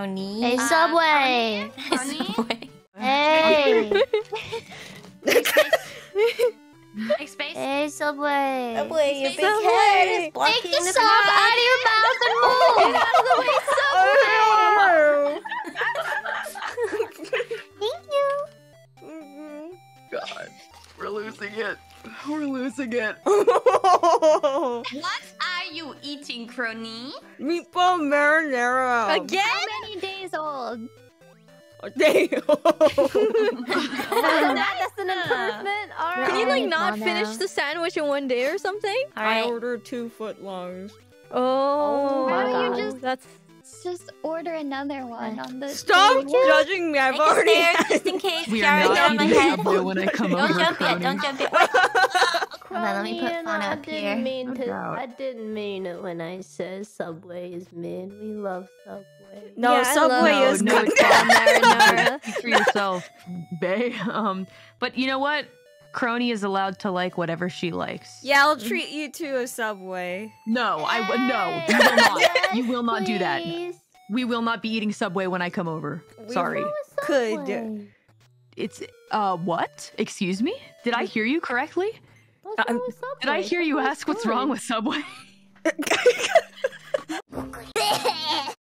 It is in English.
Kronii. Hey, Uh, Subway. Kronii? Hey. Make space. Hey, Subway. Subway, your big Subway. head is Take blocking the the sub out of your mouth and move. Get out of the way, Subway! Thank you. Mhm. God, we're losing it. We're losing it. What are you eating, Kronii? Meatball marinara. Again? How many days old? Oh, damn. That's an improvement. All We're Can you like not one finish the sandwich in one day or something? All I ordered two foot longs. Oh, oh, my Why don't God. you just that's Just order another one on the. Stop table. judging me. I've Make a already stair had just in case. We are down not my eating head. When I come Don't over. jump yet. Don't jump yet. Wait. Hold on, let me put Kronii, Fauna I up didn't here. Mean to. I didn't mean it when I said Subway is mid. We love Subway. No, Yeah, Subway love- is No, good. it's not. for yourself, Bay. Um, but you know what? Kronii is allowed to like whatever she likes. Yeah, I'll treat you to a Subway. No, I w- no. You will not. You will not do that. We will not be eating Subway when I come over. We Sorry. Could. It's uh what? Excuse me? Did I hear you correctly? What's Um, wrong with Did I hear you ask what's wrong with Subway?